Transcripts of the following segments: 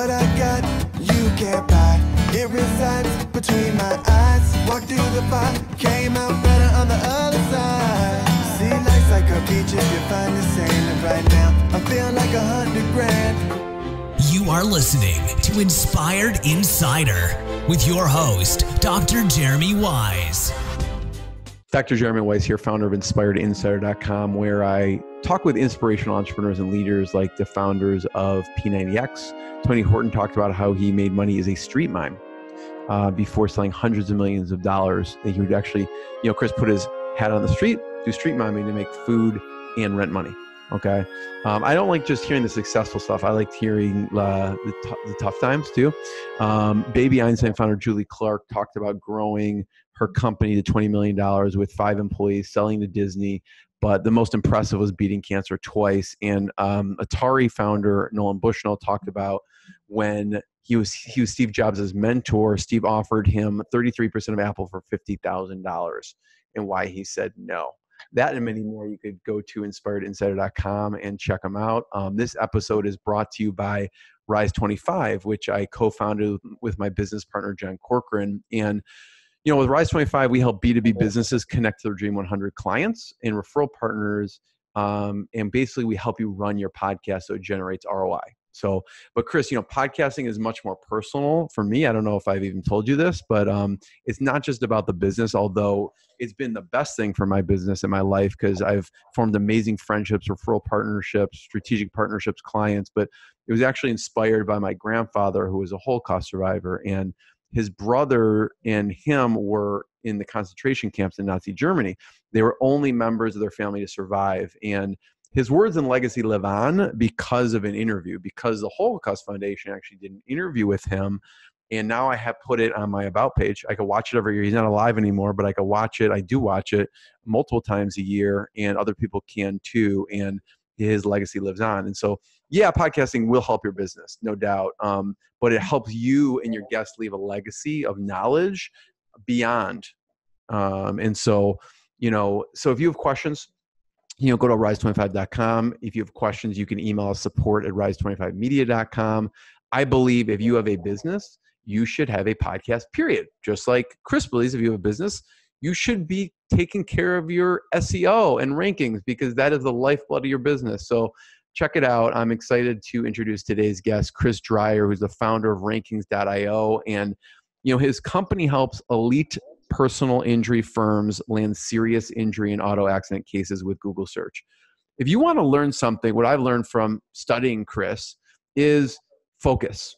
What I got, you can't buy. It resides between my eyes. Walked through the fire, came out better on the other side. See, life's like a beach if you find the right now. I feel like a hundred grand. You are listening to Inspired Insider with your host, Dr. Jeremy Weisz. Dr. Jeremy Weisz here, founder of InspiredInsider.com, where I talk with inspirational entrepreneurs and leaders like the founders of P90X. Tony Horton talked about how he made money as a street mime uh, before selling hundreds of millions of dollars. That he would actually, you know, Chris put his hat on the street, do street miming to make food and rent money. Okay. Um, I don't like just hearing the successful stuff. I like hearing uh, the, t- the tough times too. Um, Baby Einstein founder Julie Clark talked about growing her company to $20 million with five employees, selling to Disney. But the most impressive was beating cancer twice. And um, Atari founder Nolan Bushnell talked about when he was he was Steve Jobs' mentor. Steve offered him 33% of Apple for $50,000 and why he said no. That and many more, you could go to inspiredinsider.com and check them out. Um, this episode is brought to you by Rise 25, which I co founded with my business partner, John Corcoran. And you know, with Rise 25, we help B2B businesses connect to their Dream 100 clients and referral partners. Um, and basically, we help you run your podcast so it generates ROI. So, but Chris, you know, podcasting is much more personal for me. I don't know if I've even told you this, but um, it's not just about the business, although it's been the best thing for my business and my life because I've formed amazing friendships, referral partnerships, strategic partnerships, clients. But it was actually inspired by my grandfather, who was a Holocaust survivor. And his brother and him were in the concentration camps in Nazi Germany. They were only members of their family to survive. And his words and legacy live on because of an interview, because the Holocaust Foundation actually did an interview with him. And now I have put it on my about page. I can watch it every year. He's not alive anymore, but I can watch it. I do watch it multiple times a year, and other people can too. And his legacy lives on. And so, yeah, podcasting will help your business, no doubt. Um, but it helps you and your guests leave a legacy of knowledge beyond. Um, and so, you know, so if you have questions, you know, go to rise25.com. If you have questions, you can email us support at rise25media.com. I believe if you have a business, you should have a podcast, period. Just like Chris believes if you have a business, you should be taking care of your SEO and rankings because that is the lifeblood of your business. So check it out. I'm excited to introduce today's guest, Chris Dreyer, who's the founder of rankings.io. And, you know, his company helps elite personal injury firms land serious injury and auto accident cases with Google search. If you want to learn something, what I've learned from studying Chris is focus.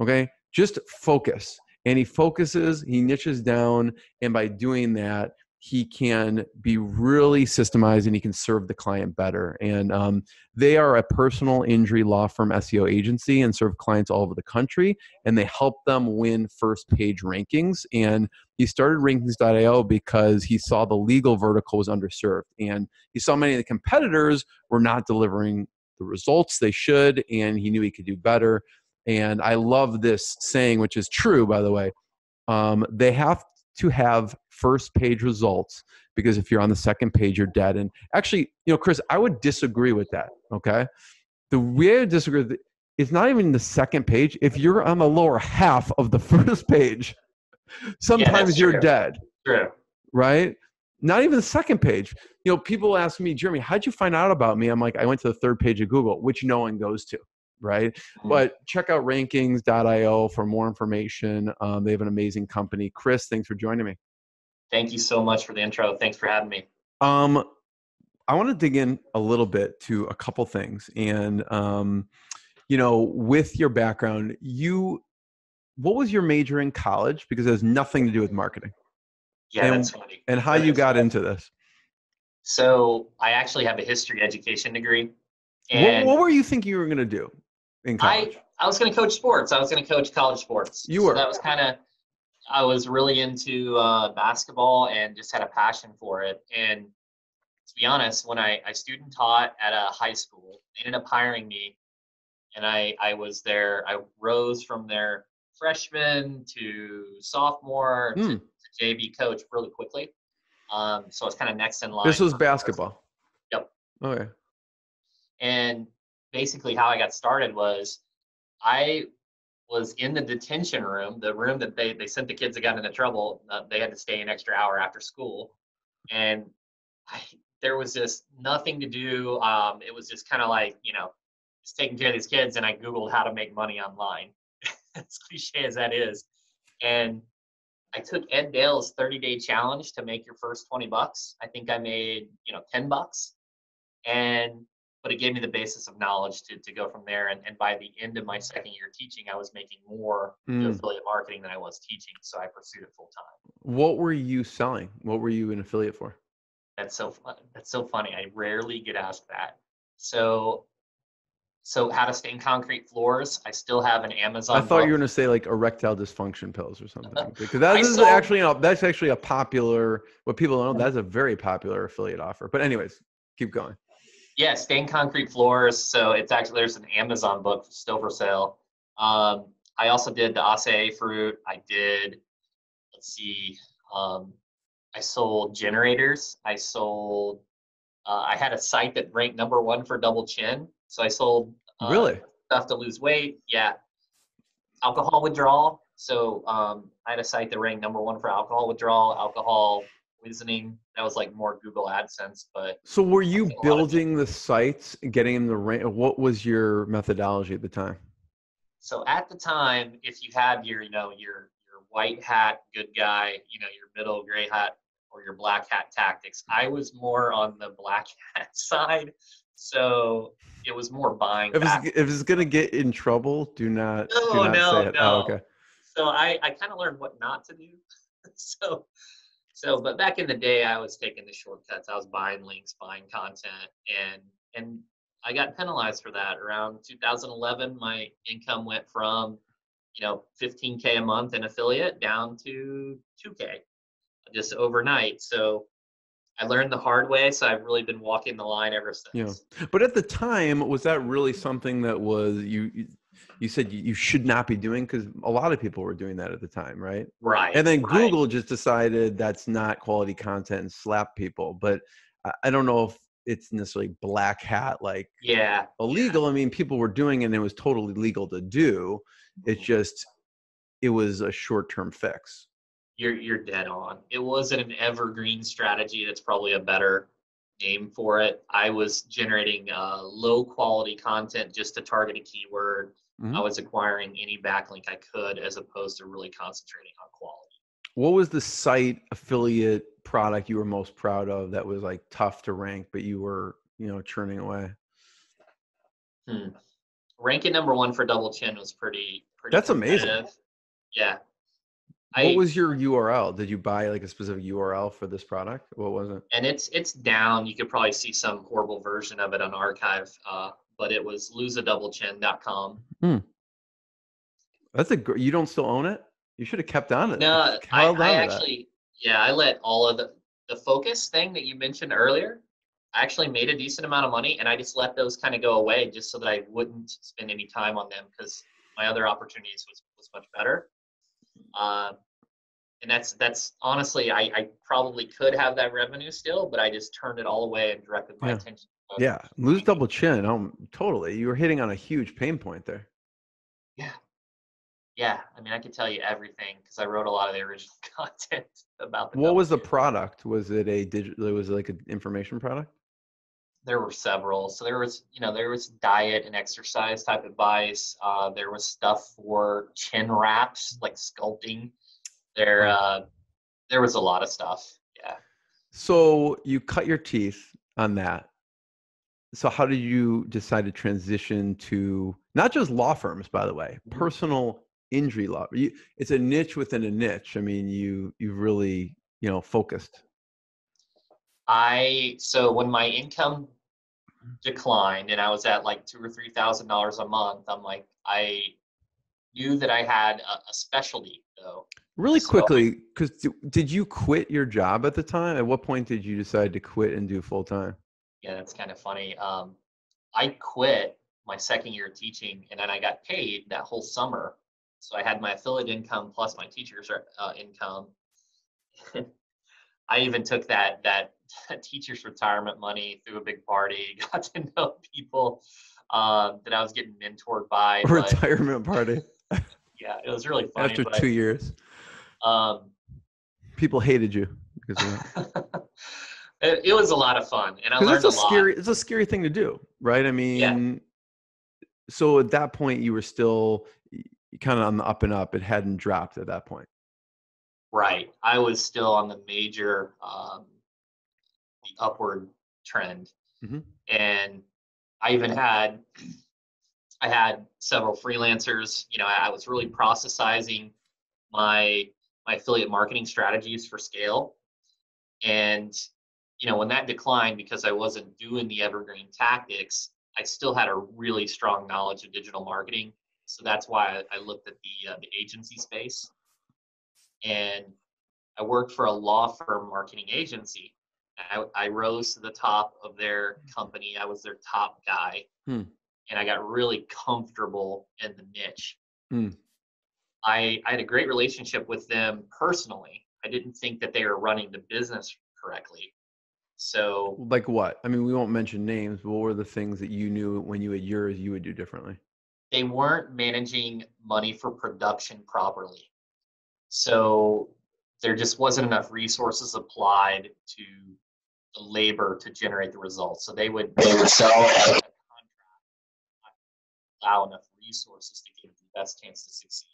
Okay? Just focus and he focuses, he niches down, and by doing that, he can be really systemized and he can serve the client better. And um, they are a personal injury law firm SEO agency and serve clients all over the country. And they help them win first page rankings. And he started rankings.io because he saw the legal vertical was underserved. And he saw many of the competitors were not delivering the results they should. And he knew he could do better. And I love this saying, which is true, by the way. Um, they have to have first page results because if you're on the second page, you're dead. And actually, you know, Chris, I would disagree with that. Okay. The way I disagree with it, it's not even the second page. If you're on the lower half of the first page, sometimes yeah, you're true. dead. True. Right? Not even the second page. You know, people ask me, Jeremy, how'd you find out about me? I'm like, I went to the third page of Google, which no one goes to right? Mm-hmm. But check out rankings.io for more information. Um, they have an amazing company. Chris, thanks for joining me. Thank you so much for the intro. Thanks for having me. Um, I want to dig in a little bit to a couple things. And, um, you know, with your background, you, what was your major in college? Because it has nothing to do with marketing. Yeah, and, that's funny. And how that you got funny. into this. So I actually have a history education degree. And what, what were you thinking you were going to do? in college? I, I was going to coach sports. I was going to coach college sports. You were. So that was kind of. I was really into uh, basketball and just had a passion for it. And to be honest, when I, I student taught at a high school, they ended up hiring me, and I I was there. I rose from their freshman to sophomore mm. to, to, JV coach really quickly. Um, so it's kind of next in line. This was basketball. Yep. Okay. And basically how I got started was I was in the detention room, the room that they, they sent the kids that got into trouble. Uh, they had to stay an extra hour after school. And I, there was just nothing to do. Um, it was just kind of like, you know, just taking care of these kids. And I Googled how to make money online, as cliche as that is. And I took Ed Dale's 30 day challenge to make your first 20 bucks. I think I made, you know, 10 bucks. And but it gave me the basis of knowledge to, to go from there. And, and by the end of my second year teaching, I was making more Mm. affiliate marketing than I was teaching. So I pursued it full time. What were you selling? What were you an affiliate for? That's so fun. That's so funny. I rarely get asked that. So, so how to stain concrete floors. I still have an Amazon. I thought you were going to say like erectile dysfunction pills or something. Because that is sold- actually, that's actually a popular. What people don't know, that's a very popular affiliate offer. But anyways, keep going. Yeah, stained concrete floors. So it's actually there's an Amazon book still for sale. Um, I also did the acai fruit. I did. Let's see. Um, I sold generators. I sold. Uh, I had a site that ranked number one for double chin. So I sold uh, really? stuff to lose weight. Yeah. Alcohol withdrawal. So um, I had a site that ranked number one for alcohol withdrawal, alcohol poisoning. That was like more Google AdSense, but So were you think a lot of building the sites, getting them the rank? What was your methodology at the time? so at the time, if you had your, you know, your your white hat good guy, you know, your middle gray hat or your black hat tactics, I was more on the black hat side. So it was more buying. If it's, if it's going to get in trouble, do not, do No, not no, say it. Oh, no. okay. so I, I kind of learned what not to do. so, so, but back in the day, I was taking the shortcuts. I was buying links, buying content, and and I got penalized for that. Around 2011, my income went from, you know, 15k a month in affiliate down to 2k, just overnight. So. I learned the hard way, so I've really been walking the line ever since. Yeah. But at the time, was that really something that was you? You- said you you should not be doing because a lot of people were doing that at the time, right? Right. And then right. Google just decided that's not quality content and slapped people. But I, I don't know if it's necessarily black hat like Yeah. illegal. I mean, people were doing it and it was totally legal to do. It's just it was a short term fix. You're you're dead on. It wasn't an evergreen strategy. That's probably a better name for it. I was generating uh, low quality content just to target a keyword. Mhm. I was acquiring any backlink I could, as opposed to really concentrating on quality. What was the site affiliate product you were most proud of that was like tough to rank, but you were, you know, churning away? Hmm. Ranking number one for double chin was pretty pretty. That's amazing. Yeah. what was your URL? Did you buy like a specific URL for this product? What was it? and it's it's down. You could probably see some horrible version of it on archive, uh, but it was loseadoublechin.com. That's a gr- you don't still own it? You should have kept on it. No, I, I to that. actually, yeah, I let all of the the focus thing that you mentioned earlier. I actually made a decent amount of money, and I just let those kind of go away just so that I wouldn't spend any time on them because my other opportunities was was much better. Um, and that's that's honestly, I, I probably could have that revenue still, but I just turned it all away and directed my Yeah. attention. Yeah, lose double chin. Oh, totally. You were hitting on a huge pain point there. Yeah, yeah. I mean, I could tell you everything because I wrote a lot of the original content about the. What was the product? Was it a digital? Was it like an information product? there were several. So there was, you know, there was diet and exercise type advice. Uh, there was stuff for chin wraps, like sculpting. There, uh, there was a lot of stuff. Yeah. So you cut your teeth on that. So how did you decide to transition to not just law firms, by the way, Mhm. personal injury law? You, it's a niche within a niche. I mean, you you really you know focused. I so when my income declined and I was at like two or three thousand dollars a month, I'm like I knew that I had a, a specialty though. Really So- quickly, because did you quit your job at the time? At what point did you decide to quit and do full time? Yeah, that's kind of funny. Um, I quit my second year of teaching, and then I got paid that whole summer. So I had my affiliate income plus my teacher's uh, income. I even took that that teacher's retirement money through a big party. Got to know people um, that I was getting mentored by. but- Retirement party. yeah, it was really funny. After two years, um, people hated you because of that. It, it was a lot of fun, and I learned it's a a lot. scary it's a scary thing to do right i mean yeah. so at that point you were still kind of on the up and up it hadn't dropped at that point Right. I was still on the major um, the upward trend, Mhm. and I even had I had several freelancers. You know, I, I was really processizing my my affiliate marketing strategies for scale, and you know when that declined because I wasn't doing the evergreen tactics, I still had a really strong knowledge of digital marketing. So that's why I, looked at the uh, the agency space and I worked for a law firm marketing agency. I, I rose to the top of their company. I was their top guy, Hmm. and I got really comfortable in the niche. Hmm. I, I had a great relationship with them personally. I didn't think that they were running the business correctly. So like what i mean we won't mention names but what were the things that you knew when you had yours you would do differently they weren't managing money for production properly. So there just wasn't enough resources applied to the labor to generate the results. So they would they would sell a contract, allow enough resources to give the best chance to succeed.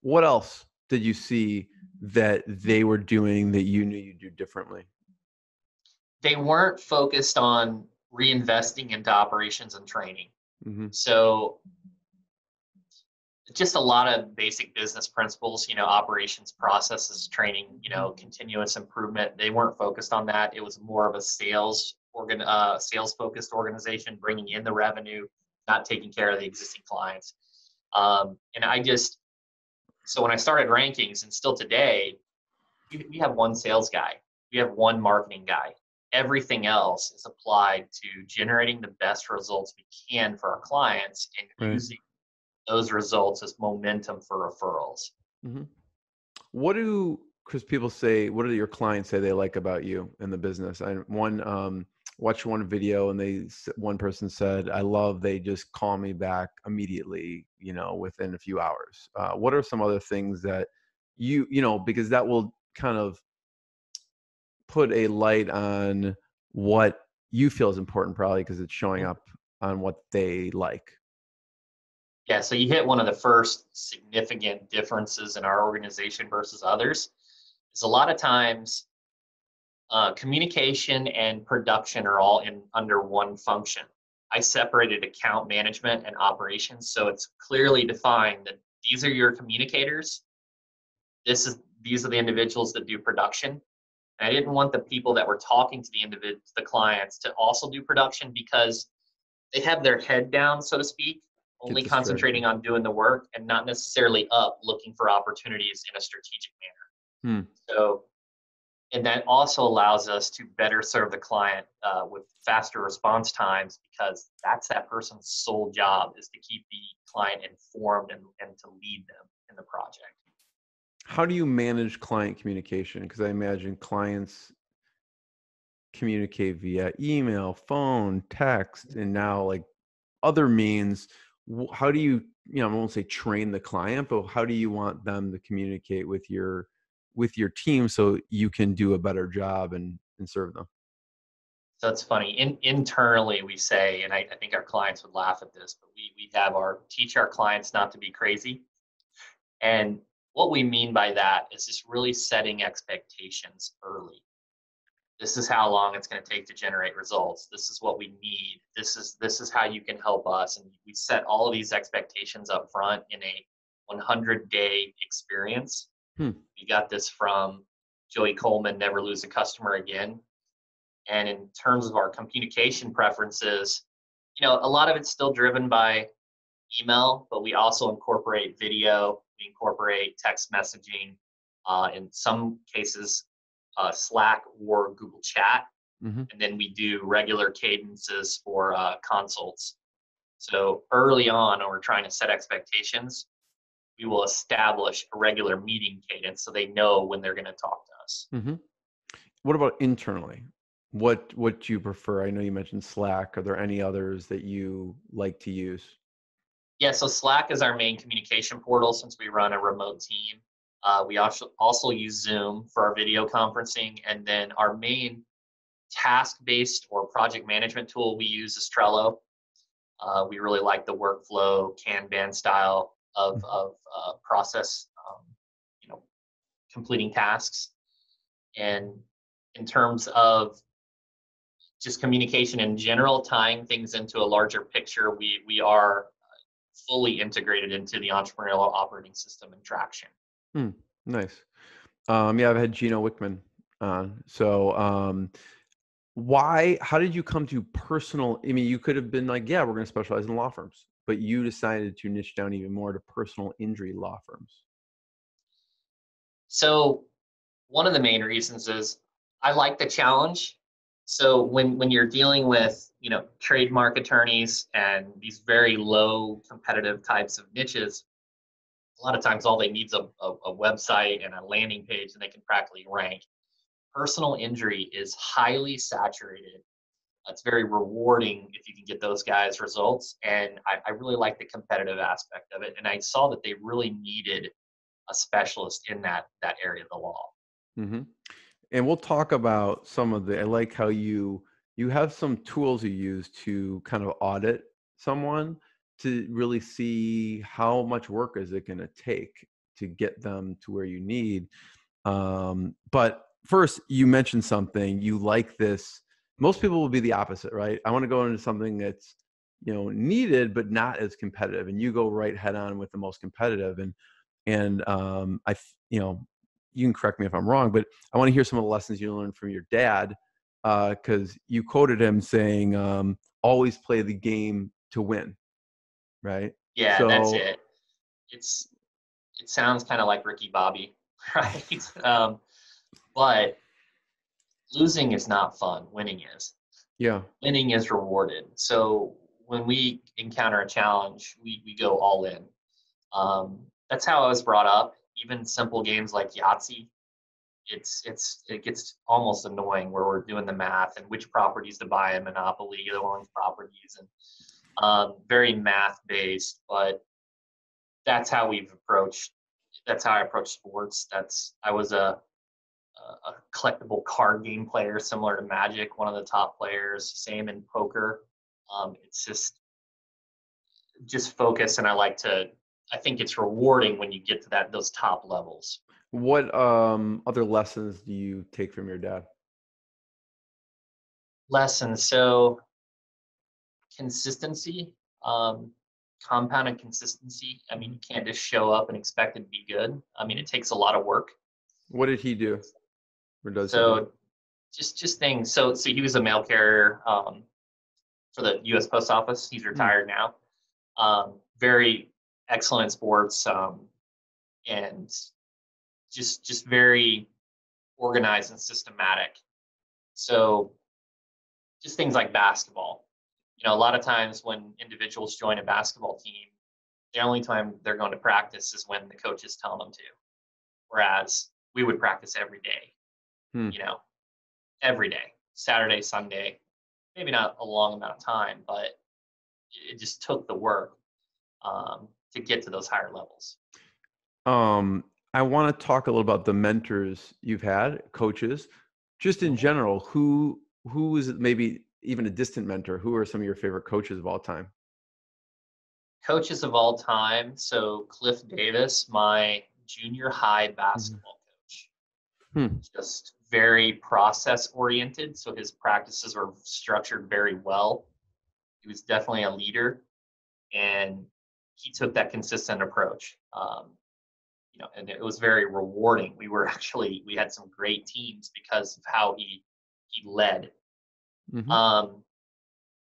what else did you see that they were doing that you knew you'd do differently They weren't focused on reinvesting into operations and training. hmm So just a lot of basic business principles, you know, operations, processes, training, you know, continuous improvement. They weren't focused on that. It was more of a sales organ, uh, sales focused organization, bringing in the revenue, not taking care of the existing clients. Um, and I just, so when I started rankings, and still today, we have one sales guy, we have one marketing guy. Everything else is applied to generating the best results we can for our clients and Right. using those results as momentum for referrals. What do because people say what do your clients say they like about you in the business? I one um watched one video and they one person said I love they just call me back immediately, you know, within a few hours. Uh, what are some other things that you you know because that will kind of put a light on what you feel is important probably because it's showing up on what they like. Yeah, so you hit one of the first significant differences in our organization versus others. Is a lot of times uh, communication and production are all in under one function. I separated account management and operations, so it's clearly defined that these are your communicators. This is these are the individuals that do production. And I didn't want the people that were talking to the individ the clients to also do production because they have their head down, so to speak, only concentrating on doing the work and not necessarily up looking for opportunities in a strategic manner. Hmm. So, and that also allows us to better serve the client uh, with faster response times because that's that person's sole job is to keep the client informed and, and to lead them in the project. how do you manage client communication because i imagine clients communicate via email phone text and now like other means how do you you know i won't say train the client but how do you want them to communicate with your with your team so you can do a better job and and serve them So it's funny. In, internally, we say, and I, I think our clients would laugh at this, but we, we have our teach our clients not to be crazy. And what we mean by that is just really setting expectations early. This is how long it's going to take to generate results. This is what we need. This is this is how you can help us. And we set all of these expectations up front in a 100 day experience. Hmm. We got this from Joey Coleman, Never Lose a Customer Again. And in terms of our communication preferences, you know, a lot of it's still driven by email, but we also incorporate video, we incorporate text messaging, uh, in some cases, uh, Slack or Google Chat. hmm And then we do regular cadences for uh, consults. So early on, when we're trying to set expectations, we will establish a regular meeting cadence so they know when they're going to talk to us. hmm what about internally what what do you prefer i know you mentioned slack are there any others that you like to use Yeah, so Slack is our main communication portal since we run a remote team. Uh, we also also use Zoom for our video conferencing, and then our main task-based or project management tool we use is Trello. Uh, we really like the workflow Kanban style of Mm-hmm. of uh, process, um, you know, completing tasks. And in terms of just communication in general, tying things into a larger picture, we we are fully integrated into the entrepreneurial operating system and traction. Nice. Um, yeah, I've had Gino Wickman on. So, um, why? How did you come to personal? I mean, you could have been like, yeah, we're going to specialize in law firms, but you decided to niche down even more to personal injury law firms. So one of the main reasons is I like the challenge. So when when you're dealing with you know trademark attorneys and these very low competitive types of niches, a lot of times all they need is a, a, a website and a landing page and they can practically rank. Personal injury is highly saturated. It's very rewarding if you can get those guys results. And I, I really like the competitive aspect of it. And I saw that they really needed a specialist in that that area of the law. hmm And we'll talk about some of the. I like how you you have some tools you use to kind of audit someone to really see how much work is it going to take to get them to where you need. Um, but first, you mentioned something you like this. Most people will be the opposite, right? I want to go into something that's you know needed but not as competitive, and you go right head on with the most competitive. And and um, I, you know, you can correct me if I'm wrong, but I want to hear some of the lessons you learned from your dad because you quoted him saying, um, "Always play the game to win." Right? Yeah, that's it. It's it sounds kind of like Ricky Bobby, right? um, but losing is not fun. Winning is. Yeah. Winning is rewarded. So when we encounter a challenge, we we go all in. Um, that's how I was brought up. Even simple games like Yahtzee, it's it's it gets almost annoying where we're doing the math and which properties to buy in Monopoly, the orange properties, and um, very math based. But that's how we've approached. That's how I approach sports. That's I was a a collectible card game player, similar to Magic, one of the top players. Same in poker. Um, it's just just focus, and I like to. I think it's rewarding when you get to that those top levels. What um, other lessons do you take from your dad? Lessons. So consistency, um, compounded consistency. I mean, you can't just show up and expect it to be good. I mean, it takes a lot of work. What did he do? Does? So just just things. So so he was a mail carrier um, for the U.S. Post Office. He's retired now. Um, very excellent sports um, and just just very organized and systematic. So just things like basketball. You know, a lot of times when individuals join a basketball team, the only time they're going to practice is when the coaches tell them to. Whereas we would practice every day Hmm. you know, every day, Saturday, Sunday, maybe not a long amount of time, but it just took the work um, to get to those higher levels. Um, I want to talk a little about the mentors you've had, coaches, just in general. Who who is maybe even a distant mentor? Who are some of your favorite coaches of all time? Coaches of all time. So Cliff Davis, my junior high basketball coach, Hmm. just very process oriented. So his practices were structured very well. He was definitely a leader, and he took that consistent approach. Um, you know, and it was very rewarding. We were actually we had some great teams because of how he he led. Mhm. Um,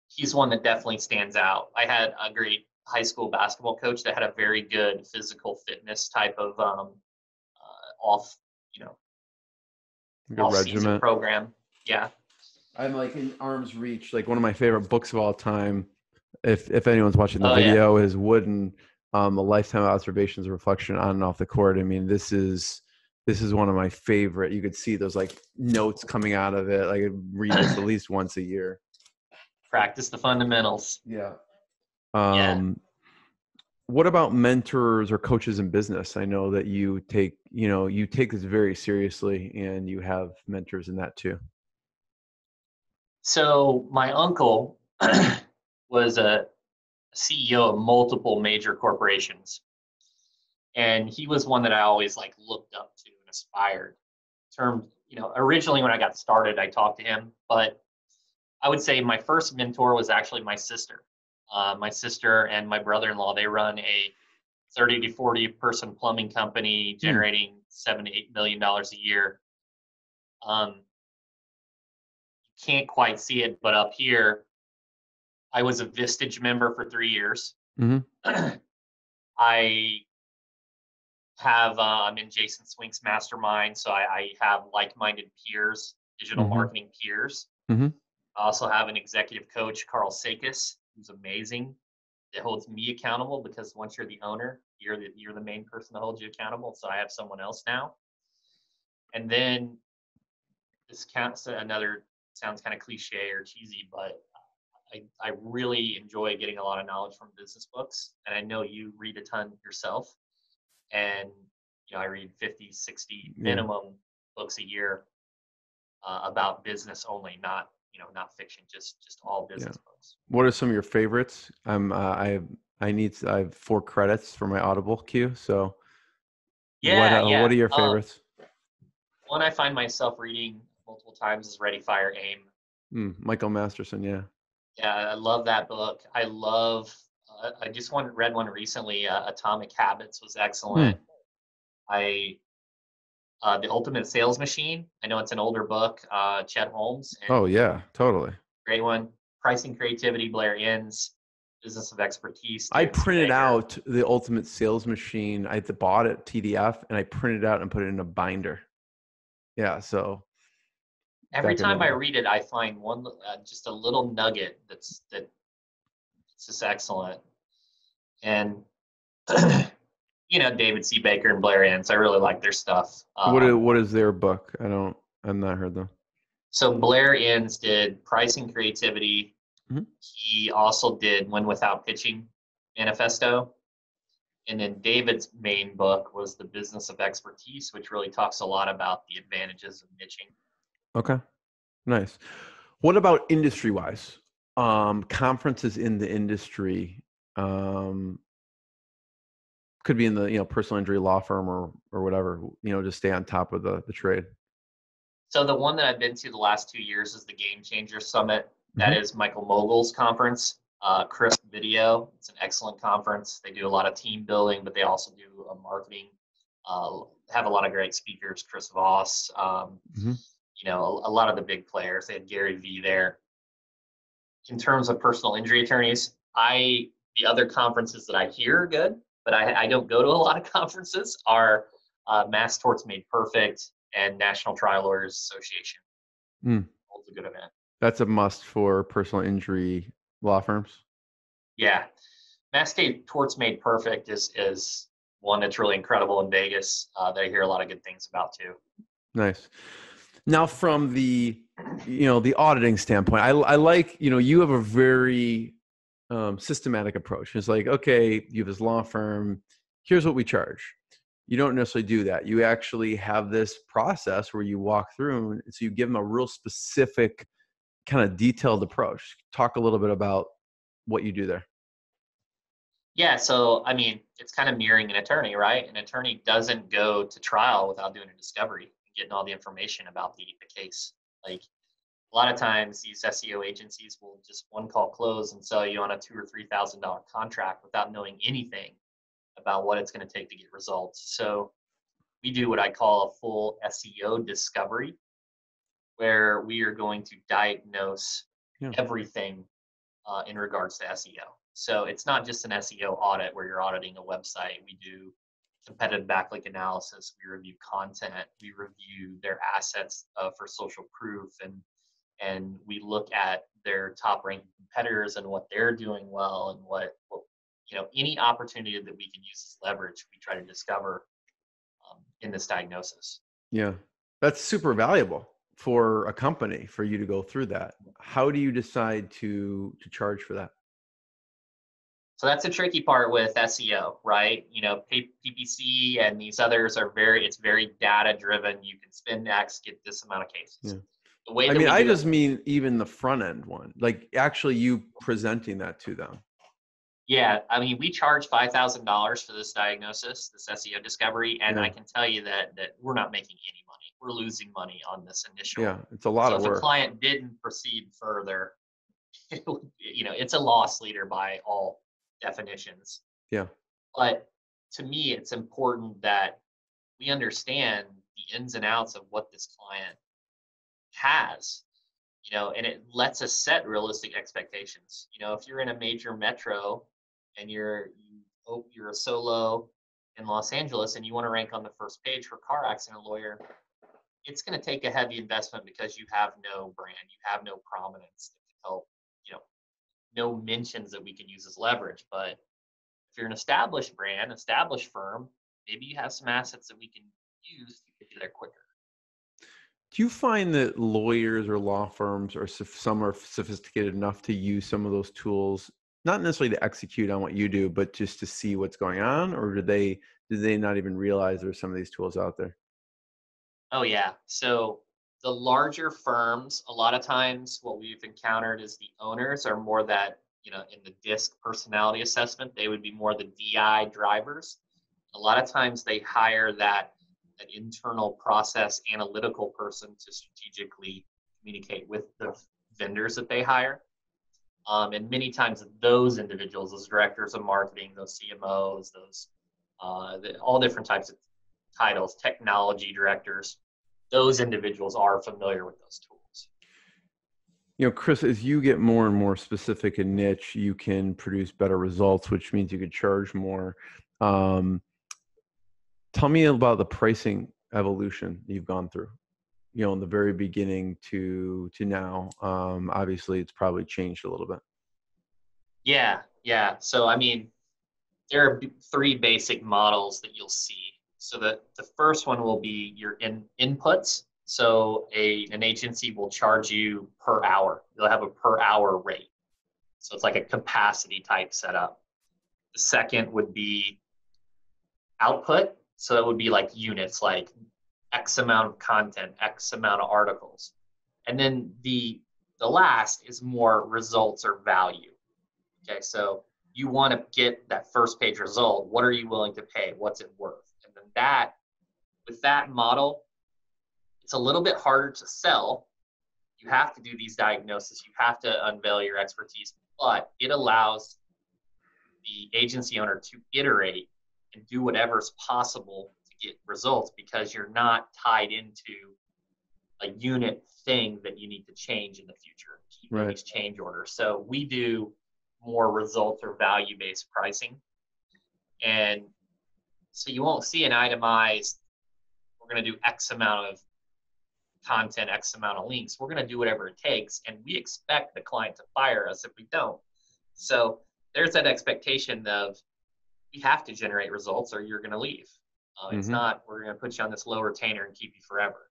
he's one that definitely stands out. I had a great high school basketball coach that had a very good physical fitness type of um, uh, off, you know, Good off season regiment. program. Yeah, I'm like in arm's reach. Like one of my favorite books of all time. If if anyone's watching the Oh, yeah. video, is Wooden, um, a lifetime of observations and reflection on and off the court. I mean, this is this is one of my favorite. You could see those like notes coming out of it. Like I read this at least once a year. practice the fundamentals. Yeah. Yeah. Um, what about mentors or coaches in business? I know that you take, you know, you take this very seriously and you have mentors in that too. So my uncle was a CEO of multiple major corporations. And he was one that I always like looked up to and aspired. Term, you know, originally when I got started, I talked to him, but I would say my first mentor was actually my sister. Uh, my sister and my brother-in-law, they run a 30 to 40 person plumbing company generating mm. seven to eight million dollars a year. Um, you can't quite see it, but up here, I was a Vistage member for three years. Mm-hmm. I have uh, I'm in Jason Swenk's mastermind, so I, I have like-minded peers, digital mm-hmm. marketing peers. Mm-hmm. I also have an executive coach, Carl Sakis, who's amazing. It holds me accountable because once you're the owner, you're the you're the main person that holds you accountable. So I have someone else now. And then this counts another sounds kind of cliche or cheesy, but I, I really enjoy getting a lot of knowledge from business books. And I know you read a ton yourself. And, you know, I read 50, 60 minimum yeah. books a year uh, about business only, not, you know, not fiction, just, just all business yeah. books. What are some of your favorites? I'm, uh, I, I need, I have four credits for my Audible queue. So yeah, what, uh, yeah. what are your uh, favorites? one I find myself reading multiple times is Ready, Fire, Aim. Mm, Michael Masterson, yeah. Yeah, I love that book. I love. Uh, I just one read one recently. Uh, Atomic Habits was excellent. Hmm. I uh, the Ultimate Sales Machine. I know it's an older book. Uh, Chet Holmes. oh yeah, totally. Great one. Pricing Creativity. Blair Enns. Business of Expertise. I printed out the Ultimate Sales Machine. I bought it TDF and I printed out and put it in a binder. Yeah, so every time I read it, I find one uh, just a little nugget that's that it's just excellent. And you know, David C. Baker and Blair Enns, I really like their stuff. Um, what is, what is their book? I don't, I've not heard them. So Blair Enns did Pricing Creativity. Mm-hmm. He also did Win Without Pitching Manifesto. And then David's main book was The Business of Expertise, which really talks a lot about the advantages of niching. Okay. Nice. What about industry wise? Um, conferences in the industry um, could be in the you know personal injury law firm or or whatever. You know, just stay on top of the the trade. So the one that I've been to the last two years is the Game Changer Summit. That mm-hmm. is Michael Mogill's conference. Uh, Crisp Video. It's an excellent conference. They do a lot of team building, but they also do a marketing. Uh, have a lot of great speakers. Chris Voss. Um, mm-hmm you know, a, a lot of the big players. They had Gary Vee there. In terms of personal injury attorneys, I the other conferences that I hear are good, but I, I don't go to a lot of conferences. Are uh, Mass Torts Made Perfect and National Trial Lawyers Association. Mm. a good event. That's a must for personal injury law firms. Yeah, Mass State Torts Made Perfect is is one that's really incredible in Vegas uh, that I hear a lot of good things about too. Nice. Now, from the you know the auditing standpoint, I, I like you know you have a very um, systematic approach. It's like okay, you have this law firm. Here's what we charge. You don't necessarily do that. You actually have this process where you walk through, and so you give them a real specific, kind of detailed approach. Talk a little bit about what you do there. Yeah, so I mean, it's kind of mirroring an attorney, right? An attorney doesn't go to trial without doing a discovery getting all the information about the, the case. Like a lot of times these SEO agencies will just one call close and sell you on a two or three thousand dollar contract without knowing anything about what it's going to take to get results. So we do what I call a full SEO discovery, where we are going to diagnose yeah. everything uh, in regards to SEO. So it's not just an SEO audit where you're auditing a website. We do competitive backlink analysis. We review content. We review their assets uh, for social proof, and and we look at their top ranked competitors and what they're doing well and what, what you know any opportunity that we can use as leverage. We try to discover um, in this diagnosis. Yeah, that's super valuable for a company for you to go through that. How do you decide to to charge for that? So that's the tricky part with SEO, right? You know, PPC and these others are very, it's very data driven. You can spend X, get this amount of cases. Yeah. The way I mean, I just mean even the front end one, like actually you presenting that to them. yeah, I mean, we charge five thousand dollars for this diagnosis, this SEO discovery, and I can tell you that that we're not making any money. We're losing money on this initial. Yeah, it's a lot so of if a work. client didn't proceed further, it you know, it's a loss leader by all definitions. Yeah. But to me, it's important that we understand the ins and outs of what this client has, you know, and it lets us set realistic expectations. You know, if you're in a major metro and you're you, oh, you're a solo in Los Angeles and you want to rank on the first page for car accident lawyer, it's going to take a heavy investment because you have no brand, you have no prominence can help, you know, no mentions that we can use as leverage. But if you're an established brand, established firm, maybe you have some assets that we can use to get you there quicker. Do you find that lawyers or law firms or some are sophisticated enough to use some of those tools, not necessarily to execute on what you do, but just to see what's going on, or do they do they not even realize there's some of these tools out there? Oh yeah. So the larger firms, a lot of times what we've encountered is the owners are more that, you know, in the DISC personality assessment, they would be more the DI drivers. A lot of times they hire that an internal process analytical person to strategically communicate with the vendors that they hire. Um, and many times those individuals, those directors of marketing, those CMOs, those uh, the, all different types of titles, technology directors, those individuals are familiar with those tools. You know, Chris, as you get more and more specific and niche, you can produce better results, which means you could charge more. Um, tell me about the pricing evolution you've gone through. You know, in the very beginning to to now. Um, obviously, it's probably changed a little bit. Yeah, yeah. So I mean, there are three basic models that you'll see. So the, the first one will be your in, inputs. So a an agency will charge you per hour. They'll have a per hour rate. So it's like a capacity type setup. The second would be output. So it would be like units, like X amount of content, X amount of articles. And then the the last is more results or value. Okay, so you want to get that first page result. What are you willing to pay? What's it worth? And then that, with that model, it's a little bit harder to sell. You have to do these diagnoses. You have to unveil your expertise, but it allows the agency owner to iterate and do whatever's possible to get results because you're not tied into a unit thing that you need to change in the future. Keep Right. these change orders. So we do more results or value based pricing. And so you won't see an itemized, we're going to do X amount of content, X amount of links. We're going to do whatever it takes. And we expect the client to fire us if we don't. So there's that expectation of we have to generate results or you're going to leave. Uh, It's Mhm. not, we're going to put you on this low retainer and keep you forever.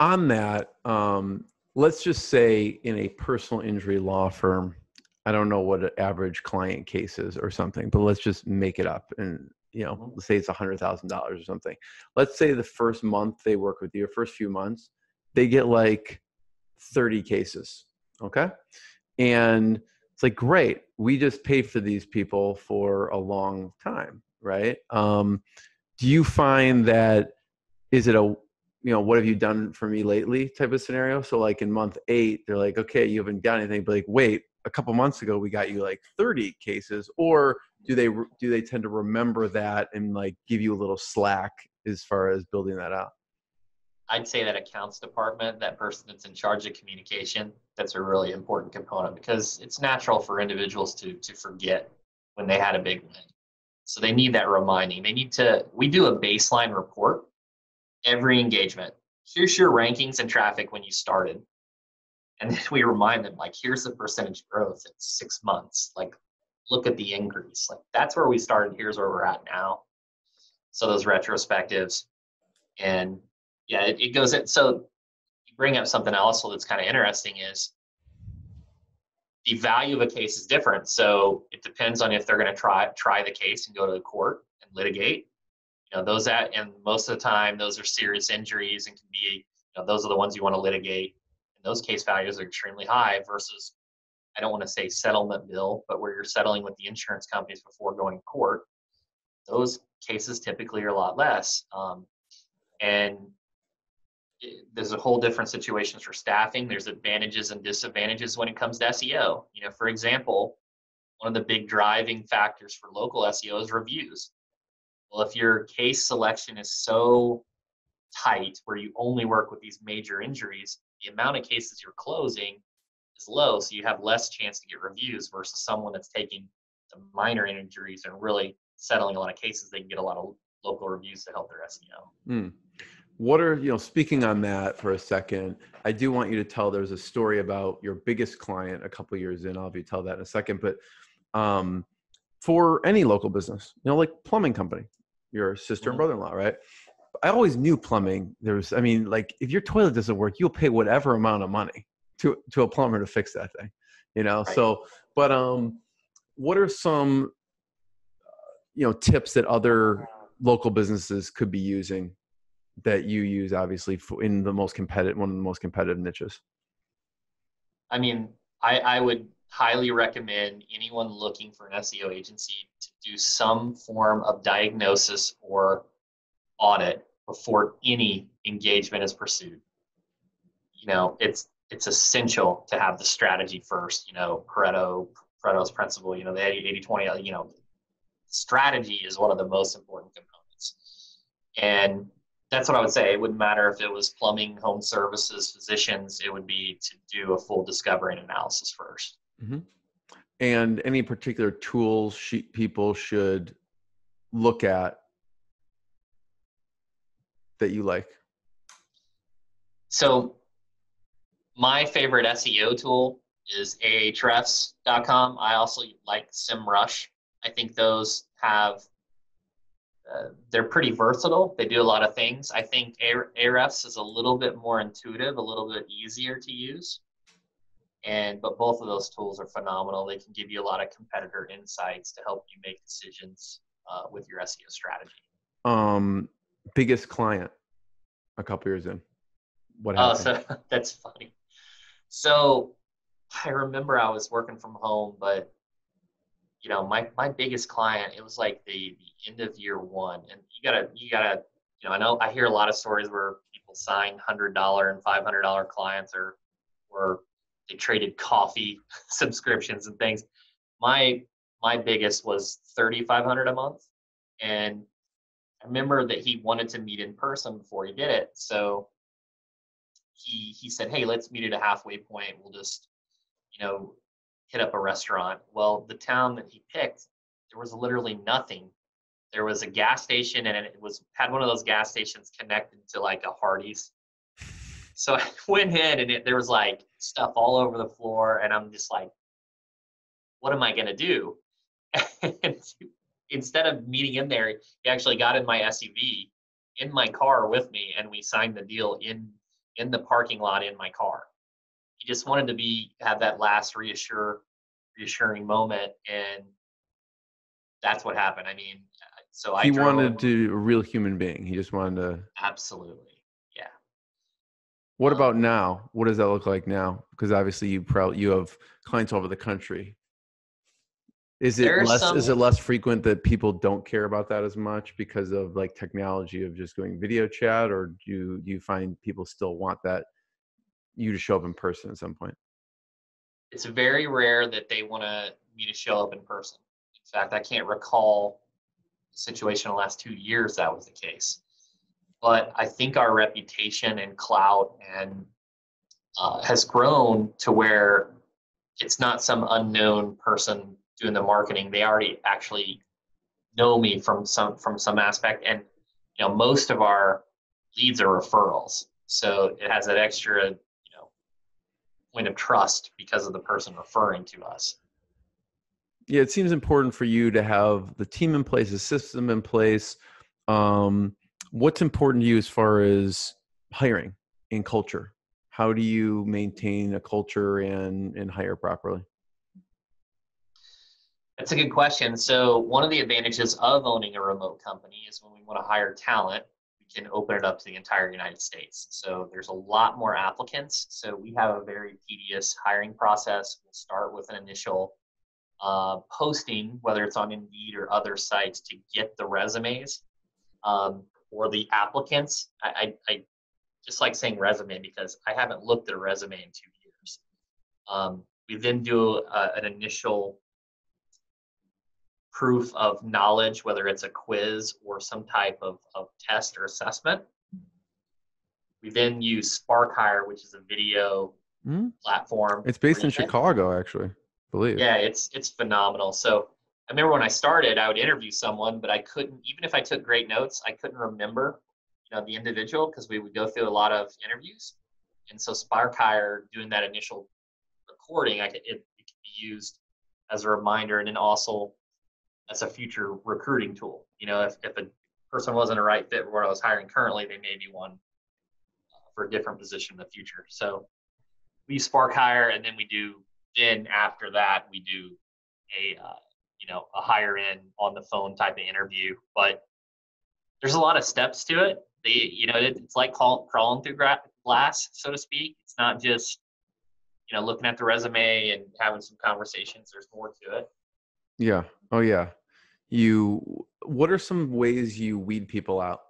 on that, um, let's just say in a personal injury law firm, I don't know what an average client case is or something, but let's just make it up. And, you know, Mhm. let's say it's a hundred thousand dollars or something. Let's say the first month they work with you, first few months, they get like 30 cases. Okay. And it's like, great. We just paid for these people for a long time. Right. Um, do you find that, is it a, you know, what have you done for me lately type of scenario. So like in month eight, they're like, okay, you haven't done anything, but like, wait, a couple months ago we got you like 30 cases, or do they do they tend to remember that and like give you a little slack as far as building that out? I'd say that accounts department, that person that's in charge of communication, that's a really important component because it's natural for individuals to to forget when they had a big win. So they need that reminding. They need to we do a baseline report every engagement. Here's your rankings and traffic when you started. And then we remind them like here's the percentage growth in 6 months. Like look at the increase. Like that's where we started, here's where we're at now. So those retrospectives and yeah, it, it goes in. So bring up something else that's kind of interesting is the value of a case is different. So it depends on if they're going to try try the case and go to the court and litigate. You know, those that and most of the time those are serious injuries and can be, you know, those are the ones you want to litigate. And those case values are extremely high versus I don't want to say settlement bill, but where you're settling with the insurance companies before going to court. Those cases typically are a lot less. Um, and there's a whole different situations for staffing. There's advantages and disadvantages when it comes to SEO. You know, for example, one of the big driving factors for local SEO is reviews. Well, if your case selection is so tight where you only work with these major injuries, the amount of cases you're closing is low, so you have less chance to get reviews versus someone that's taking the minor injuries and really settling a lot of cases. They can get a lot of local reviews to help their SEO. Mm what are you know speaking on that for a second i do want you to tell there's a story about your biggest client a couple years in i'll have you tell that in a second but um, for any local business you know like plumbing company your sister and mm-hmm. brother-in-law right i always knew plumbing there's i mean like if your toilet doesn't work you'll pay whatever amount of money to to a plumber to fix that thing you know right. so but um what are some uh, you know tips that other local businesses could be using that you use obviously in the most competitive one of the most competitive niches? I mean i i would highly recommend anyone looking for an seo agency to do some form of diagnosis or audit before any engagement is pursued. You know it's it's essential to have the strategy first you know pareto pareto's principle you know the 80 20 uh, you know strategy is one of the most important components. And that's what I would say. It wouldn't matter if it was plumbing, home services, physicians. It would be to do a full discovery and analysis 1st mm-hmm. And any particular tools people should look at that you like? So, my favorite SEO tool is ahrefs.com. I also like SEMrush. I think those have uh, they're pretty versatile. They do a lot of things. I think Ahrefs is a little bit more intuitive, a little bit easier to use. And but both of those tools are phenomenal. They can give you a lot of competitor insights to help you make decisions uh, with your SEO strategy. Um, biggest client a couple years in. What oh, happened? Oh, so that's funny. So I remember I was working from home, but you know, my my biggest client, it was like the, the end of year one, and you gotta you gotta you know, I know I hear a lot of stories where people sign hundred dollar and five hundred dollar clients, or or they traded coffee subscriptions and things. My my biggest was thirty five hundred a month, and I remember that he wanted to meet in person before he did it, so he he said, "Hey, let's meet at a halfway point. We'll just, you know, hit up a restaurant. Well, the town that he picked, there was literally nothing. There was a gas station, and it was had one of those gas stations connected to like a Hardee's. So I went in, and it, there was like stuff all over the floor, and I'm just like, "What am I gonna do?" instead of meeting in there, he actually got in my SUV in my car with me, and we signed the deal in in the parking lot in my car he just wanted to be have that last reassure reassuring moment and that's what happened. I mean so I he wanted to a real human being. He just wanted to absolutely. Yeah. What um, about now? What does that look like now? Because obviously you probably you have clients all over the country. Is it less some, is it less frequent that people don't care about that as much because of like technology of just going video chat or do you, do you find people still want that you to show up in person at some point? It's very rare that they want to me to show up in person. In fact, I can't recall a situation in the last two years that was the case. But I think our reputation and clout and uh, has grown to where it's not some unknown person doing the marketing. They already actually know me from some from some aspect, and you know most of our leads are referrals. So it has that extra point of trust because of the person referring to us. Yeah, it seems important for you to have the team in place, the system in place. Um, what's important to you as far as hiring and culture? How do you maintain a culture and and hire properly? That's a good question. So one of the advantages of owning a remote company is when we want to hire talent, can open it up to the entire United States. So there's a lot more applicants. So we have a very tedious hiring process. We'll start with an initial uh, posting, whether it's on Indeed or other sites, to get the resumes um, or the applicants. I, I, I just like saying resume because I haven't looked at a resume in two years. Um, we then do a, an initial proof of knowledge, whether it's a quiz or some type of, of test or assessment. We then use Spark Hire, which is a video Hmm? platform. It's based in where can- Chicago, actually. I believe. Yeah, it's it's phenomenal. So I remember when I started, I would interview someone, but I couldn't, even if I took great notes, I couldn't remember, you know, the individual because we would go through a lot of interviews. And so Spark Hire doing that initial recording, I could, it, it could be used as a reminder and then also as a future recruiting tool. You know, if, if a person wasn't a right fit for what I was hiring currently, they may be one uh, for a different position in the future. So we Spark Hire and then we do, then after that, we do a, uh, you know, a higher end on the phone type of interview. But there's a lot of steps to it. They, you know, it, it's like call, crawling through gra- glass, so to speak. It's not just, you know, looking at the resume and having some conversations. There's more to it. Yeah. Oh yeah. You what are some ways you weed people out?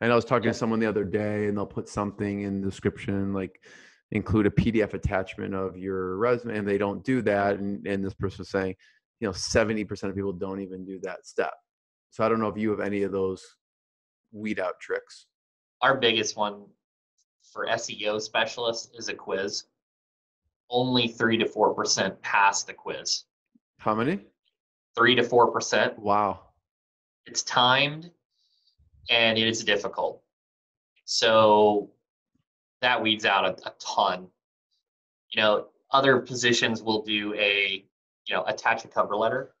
And I was talking Yeah. to someone the other day and they'll put something in the description like include a PDF attachment of your resume and they don't do that and, and this person was saying, you know, 70% of people don't even do that step. So I don't know if you have any of those weed out tricks. Our biggest one for SEO specialists is a quiz. Only three to four percent pass the quiz. How many? Three to four percent. Wow. It's timed and it is difficult. So that weeds out a, a ton. You know, other positions will do a, you know, attach a cover letter,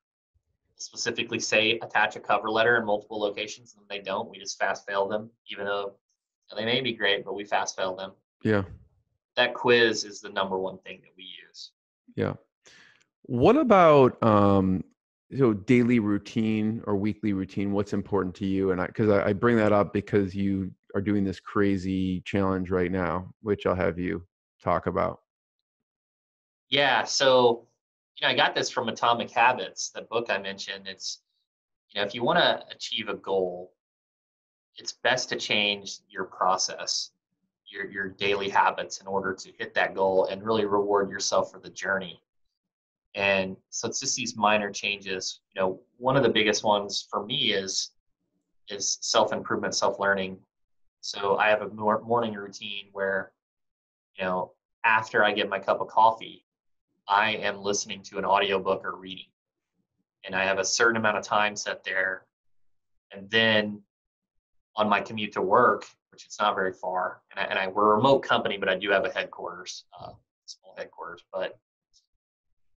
specifically say attach a cover letter in multiple locations, and they don't. We just fast fail them, even though they may be great, but we fast fail them. Yeah. That quiz is the number one thing that we use. Yeah. What about um so daily routine or weekly routine? What's important to you? And I because I, I bring that up because you are doing this crazy challenge right now, which I'll have you talk about. Yeah, so you know, I got this from Atomic Habits, the book I mentioned. It's you know, if you want to achieve a goal, it's best to change your process, your your daily habits in order to hit that goal and really reward yourself for the journey. And so it's just these minor changes. You know, one of the biggest ones for me is is self-improvement, self-learning. So I have a morning routine where, you know, after I get my cup of coffee, I am listening to an audiobook or reading. And I have a certain amount of time set there. And then on my commute to work, which it's not very far, and I, and I we're a remote company, but I do have a headquarters, uh, small headquarters. But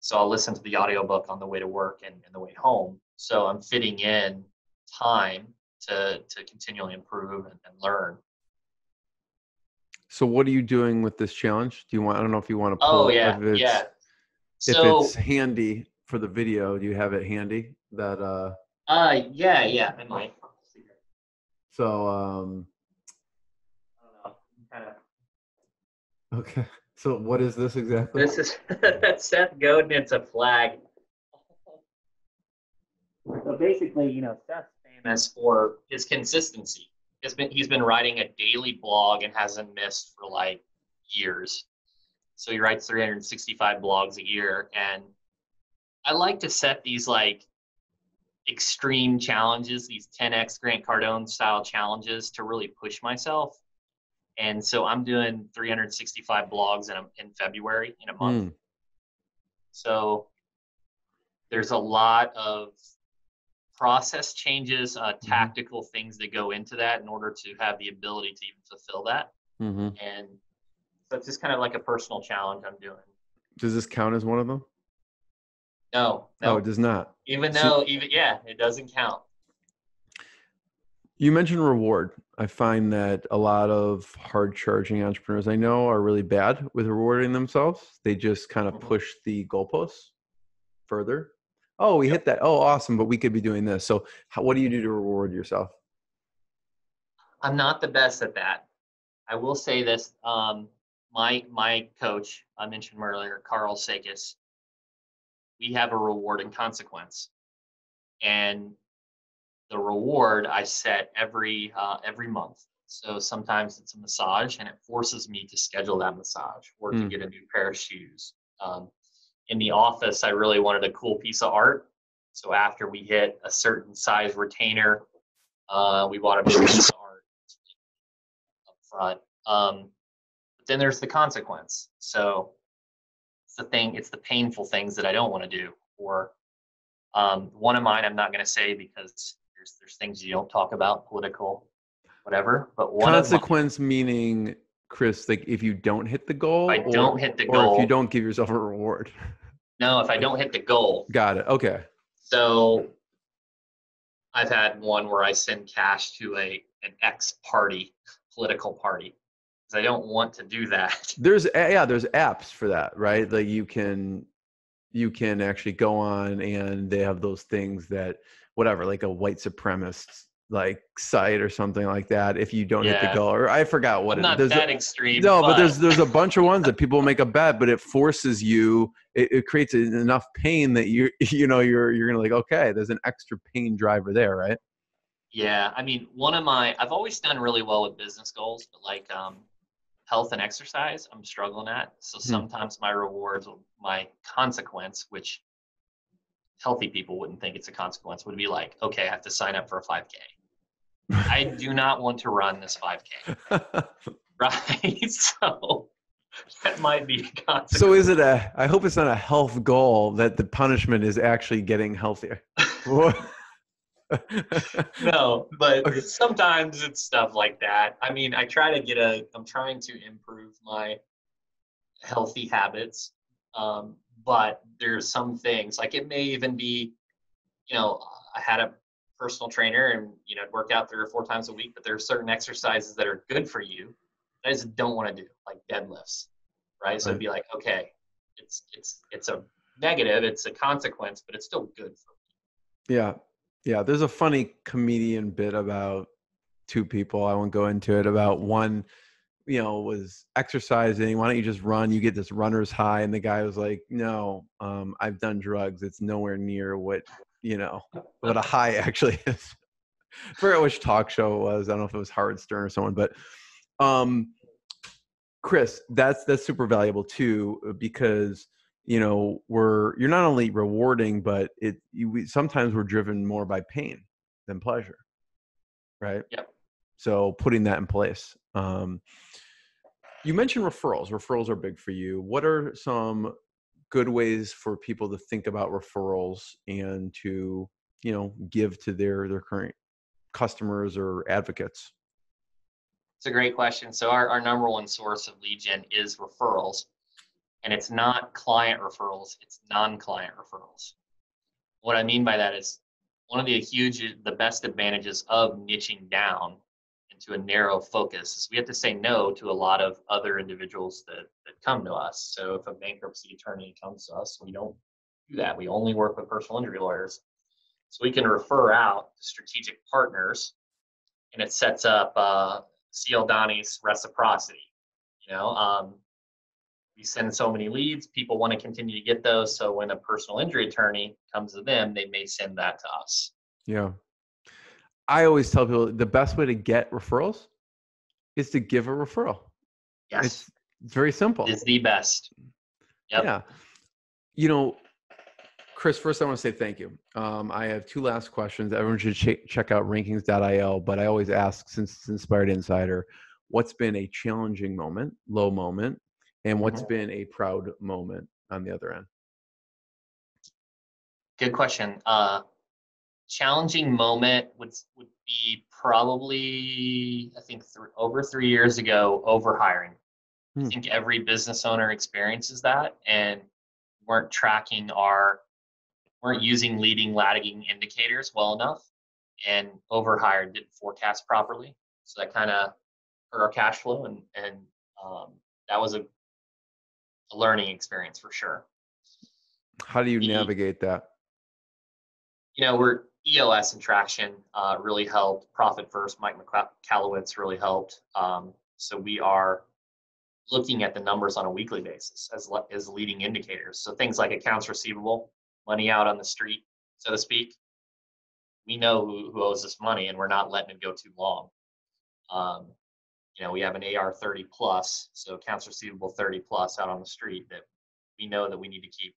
so I'll listen to the audiobook on the way to work and, and the way home. So I'm fitting in time to to continually improve and, and learn. So what are you doing with this challenge? Do you want I don't know if you want to pull Oh yeah, if it's, yeah. if it's handy for the video, do you have it handy? That uh uh yeah, yeah, I might. so um I don't know. Kind of okay. So what is this exactly? This is that's Seth Godin. It's a flag. So basically, you know, Seth's famous for his consistency. He's been he's been writing a daily blog and hasn't missed for like years. So he writes 365 blogs a year, and I like to set these like extreme challenges, these 10x Grant Cardone style challenges to really push myself. And so I'm doing 365 blogs in, a, in February in a month. Hmm. So there's a lot of process changes, uh, tactical things that go into that in order to have the ability to even fulfill that. hmm And so it's just kind of like a personal challenge I'm doing. Does this count as one of them? No, Oh, no. it does not. even so- though, even yeah, it doesn't count. You mentioned reward. I find that a lot of hard charging entrepreneurs I know are really bad with rewarding themselves. They just kind of Mhm. push the goalposts further oh, we hit that. Oh, awesome. But we could be doing this. So, how, what do you do to reward yourself? I'm not the best at that. I will say this. Um, my my coach, I mentioned earlier, Carl Sakis. We have a reward and consequence, and the reward I set every uh, every month. So sometimes it's a massage, and it forces me to schedule that massage or to Mm. get a new pair of shoes. Um, in the office, I really wanted a cool piece of art. So after we hit a certain size retainer, uh, we bought a big piece of art up front. Um, but then there's the consequence. So it's the thing, it's the painful things that I don't want to do. Or um, one of mine, I'm not going to say because there's there's things you don't talk about, political, whatever. But one of my, Consequence meaning, Chris, like if you don't hit the goal, I don't hit the goal, or if you don't give yourself a reward. no, if I don't hit the goal, Got it. Okay. So I've had one where I send cash to a an ex party, political party, because I don't want to do that. There's yeah, there's apps for that, right? Like you can you can actually go on and they have those things that whatever, like a white supremacist like site or something like that. If you don't hit the goal, or I forgot what I'm it not there's a- that extreme. No, but there's there's a bunch of ones that people make a bet, but it forces you. It, it creates enough pain that you you know you're you're gonna like okay, there's an extra pain driver there, right? yeah. I mean, one of my I've always done really well with business goals, but like um, health and exercise, I'm struggling at. So Hmm. sometimes my rewards, my consequence, which healthy people wouldn't think it's a consequence, would be like, okay, I have to sign up for a 5K. I do not want to run this 5K. right? So that might be a consequence. so is it a? I hope it's not a health goal that the punishment is actually getting healthier. no, but Okay. sometimes it's stuff like that. I mean, I try to get a. I'm trying to improve my healthy habits, um, but there's some things like it may even be, you know, I had a personal trainer and you know I'd work out three or four times a week, but there are certain exercises that are good for you. that I just don't want to do, like deadlifts, right? So it'd be like, okay, it's it's it's a negative, it's a consequence, but it's still good for Yeah. Yeah. There's a funny comedian bit about two people. I won't go into it. About one, you know, was exercising. Why don't you just run? You get this runner's high. And the guy was like, no, um, I've done drugs. It's nowhere near what, you know, what a high actually is. I forget which talk show it was. I don't know if it was Howard Stern or someone, but um, Chris, that's that's super valuable too uh, because you know we're you're not only rewarding but it you, we, sometimes we're driven more by pain than pleasure right Yep. so putting that in place um, you mentioned referrals referrals are big for you what are some good ways for people to think about referrals and to you know give to their their current customers or advocates It's a great question. So our, our number one source of lead gen is referrals. And it's not client referrals, it's non-client referrals. What I mean by that is one of the huge the best advantages of niching down into a narrow focus is we have to say no to a lot of other individuals that, that come to us. So if a bankruptcy attorney comes to us, we don't do that. We only work with personal injury lawyers. So we can refer out to strategic partners and it sets up uh, Cialdini's reciprocity. You know, um, we send so many leads, people want to continue to get those. So when a personal injury attorney comes to them, they may send that to us. Yeah. I always tell people the best way to get referrals is to give a referral. Yes, It's, it's very simple. It's the best. Yep. Yeah. You know, Chris, first I want to say thank you. Um, I have two last questions. Everyone should ch- check out rankings.io, but I always ask since it's Inspired Insider, what's been a challenging moment, low moment, and what's Mhm. been a proud moment on the other end? Good question. Uh, challenging moment would would be probably I think th- over three years ago over hiring. Hmm. I think every business owner experiences that and weren't tracking our weren't using leading lagging indicators well enough and overhired didn't forecast properly. So that kind of hurt our cash flow and and um, that was a, a learning experience for sure. How do you The- navigate that? you know, we're EOS and Traction uh, really helped. Profit First, Mike Michalowicz really helped. Um, so we are looking at the numbers on a weekly basis as as leading indicators. So things like accounts receivable, money out on the street, so to speak. We know who, who owes us money, and we're not letting it go too long. Um, you know, we have an AR 30 plus, so accounts receivable 30 plus out on the street that we know that we need to keep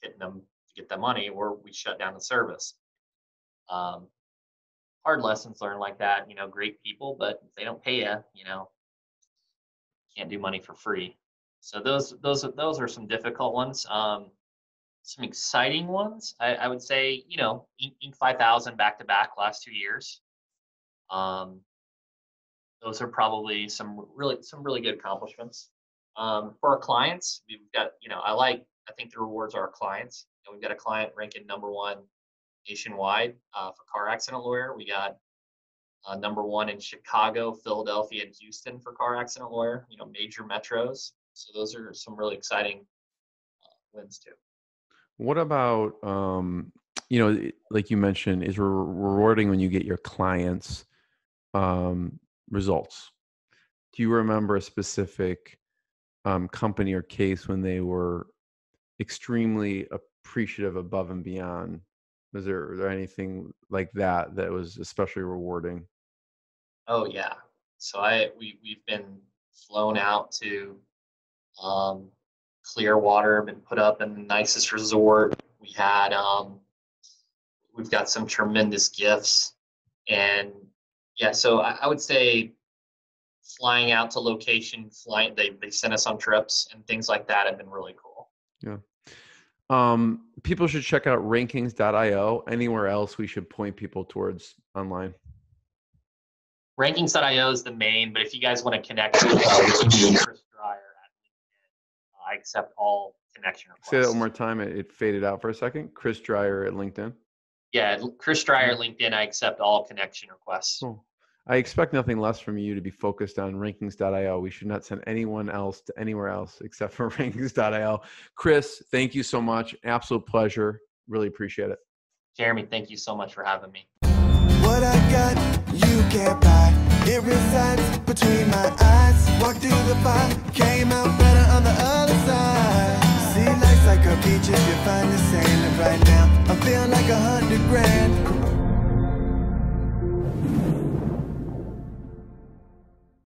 hitting them to get the money, or we shut down the service. Um, hard lessons learned like that. You know, great people, but if they don't pay you, you know, can't do money for free. So those those those are some difficult ones. Um, some exciting ones, I, I would say, you know, Inc. 5000 back to back last two years. Um, those are probably some really some really good accomplishments. Um, for our clients, we've got, you know, I like, I think the rewards are our clients. And we've got a client ranking number one nationwide uh, for car accident lawyer. We got uh, number one in Chicago, Philadelphia, and Houston for car accident lawyer. You know, major metros. So those are some really exciting uh, wins too. What about um, you know, like you mentioned, is re- rewarding when you get your clients um, results. Do you remember a specific um, company or case when they were extremely appreciative above and beyond? Was there, was there anything like that that was especially rewarding? Oh yeah. So I we we've been flown out to um, Clearwater, been put up in the nicest resort. We had um, we've got some tremendous gifts, and yeah. So I, I would say flying out to location, flying they they sent us on trips and things like that have been really cool. Yeah. Um, people should check out rankings.io. Anywhere else we should point people towards online? Rankings.io is the main, but if you guys want to connect uh, Chris Dreyer at LinkedIn, I accept all connection requests. Say that one more time. It, it, faded out for a second. Chris Dreyer at LinkedIn. Yeah, Chris Dreyer LinkedIn. I accept all connection requests. Cool. I expect nothing less from you to be focused on rankings.io. We should not send anyone else to anywhere else except for rankings.io. Chris, thank you so much. Absolute pleasure. Really appreciate it. Jeremy, thank you so much for having me. What I got, you can't buy. It resides between my eyes. Walked through the fire, came out better on the other side. See, life's like a beach if you find the sand. And right now, I feel like a hundred grand.